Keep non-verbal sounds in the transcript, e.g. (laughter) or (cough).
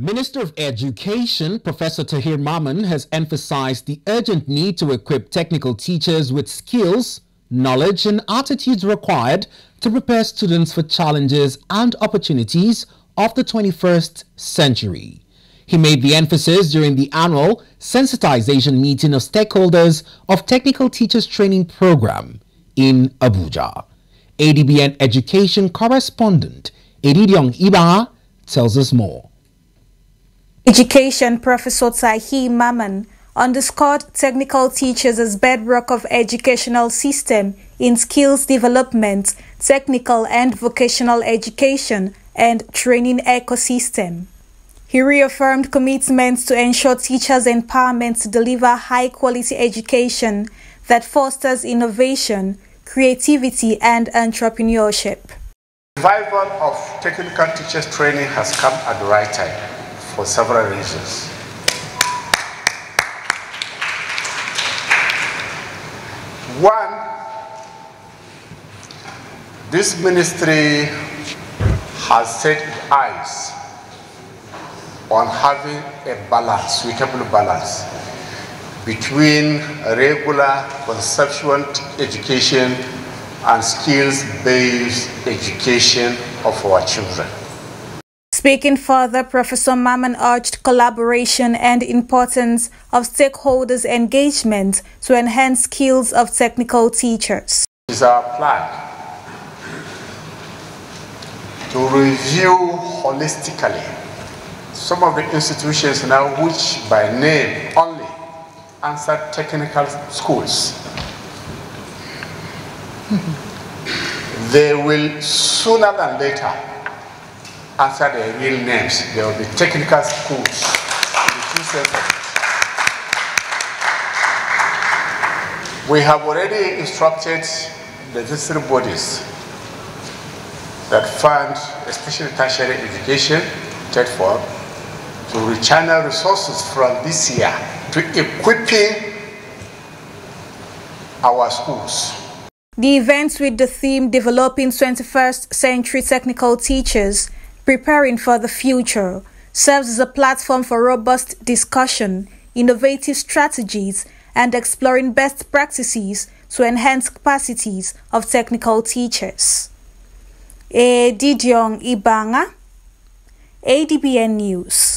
Minister of Education, Professor Tahir Mamman, has emphasized the urgent need to equip technical teachers with skills, knowledge and attitudes required to prepare students for challenges and opportunities of the 21st century. He made the emphasis during the annual sensitization meeting of stakeholders of Technical Teachers Training Program in Abuja. ADBN Education correspondent Edidiong Ibanga tells us more. Education Professor Tahir Mamman underscored technical teachers as bedrock of educational system in skills development, technical and vocational education, and training ecosystem. He reaffirmed commitments to ensure teachers' empowerment to deliver high quality education that fosters innovation, creativity, and entrepreneurship. Revival of technical teachers training has come at the right time for several reasons. One, this ministry has set eyes on having a balance, suitable balance between regular conceptual education and skills-based education of our children. Speaking further, Professor Mamman urged collaboration and importance of stakeholders' engagement to enhance skills of technical teachers. It is our plan to review holistically some of the institutions now which by name only answer technical schools. (laughs) they will sooner than later answer their real names. There will be technical schools We have already instructed the district bodies that fund, especially tertiary education, form, to rechannel resources from this year to equipping our schools. The events with the theme Developing 21st Century Technical Teachers Preparing for the Future serves as a platform for robust discussion, innovative strategies, and exploring best practices to enhance capacities of technical teachers. Edidiong Ibanga, ADBN News.